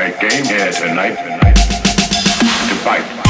I came here tonight, tonight to fight.